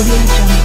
Audio Jungle.